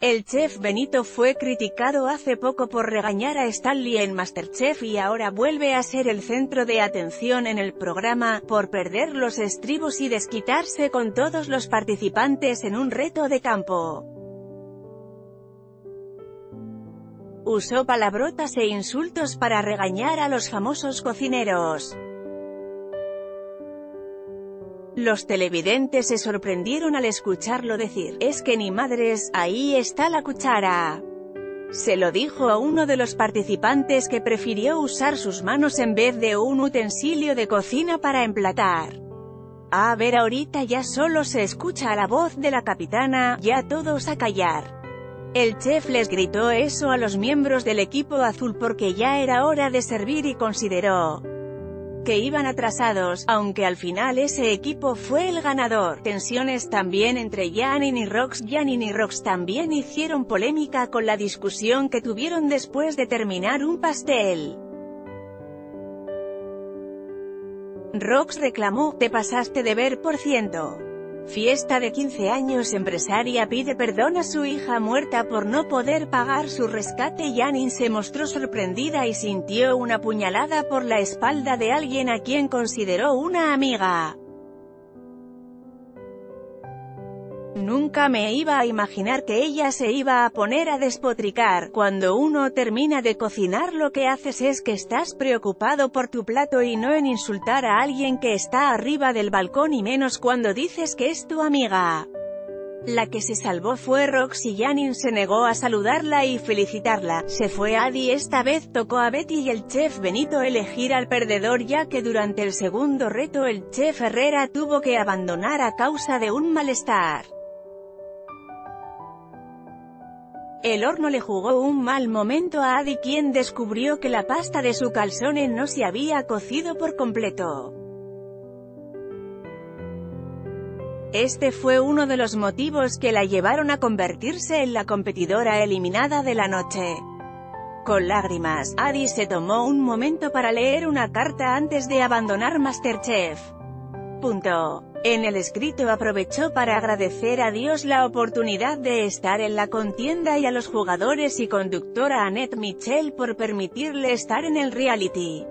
El chef Benito fue criticado hace poco por regañar a Stanley en Masterchef y ahora vuelve a ser el centro de atención en el programa, por perder los estribos y desquitarse con todos los participantes en un reto de campo. Usó palabrotas e insultos para regañar a los famosos cocineros. Los televidentes se sorprendieron al escucharlo decir, es que ni madres, ahí está la cuchara. Se lo dijo a uno de los participantes que prefirió usar sus manos en vez de un utensilio de cocina para emplatar. A ver ahorita ya solo se escucha la voz de la capitana, ya todos a callar. El chef les gritó eso a los miembros del equipo azul porque ya era hora de servir y consideró iban atrasados, aunque al final ese equipo fue el ganador. Tensiones también entre Janine y Rox. Janine y Rox también hicieron polémica con la discusión que tuvieron después de terminar un pastel. Rox reclamó, te pasaste de ver por ciento. Fiesta de 15 años Empresaria pide perdón a su hija muerta por no poder pagar su rescate Janin se mostró sorprendida y sintió una puñalada por la espalda de alguien a quien consideró una amiga. Nunca me iba a imaginar que ella se iba a poner a despotricar. Cuando uno termina de cocinar lo que haces es que estás preocupado por tu plato y no en insultar a alguien que está arriba del balcón y menos cuando dices que es tu amiga. La que se salvó fue Roxy Janin se negó a saludarla y felicitarla. Se fue Adi esta vez tocó a Betty y el chef Benito elegir al perdedor ya que durante el segundo reto el chef Herrera tuvo que abandonar a causa de un malestar. El horno le jugó un mal momento a Adi quien descubrió que la pasta de su calzone no se había cocido por completo. Este fue uno de los motivos que la llevaron a convertirse en la competidora eliminada de la noche. Con lágrimas, Adi se tomó un momento para leer una carta antes de abandonar Masterchef. Punto. En el escrito aprovechó para agradecer a Dios la oportunidad de estar en la contienda y a los jugadores y conductora Annette Michel por permitirle estar en el reality.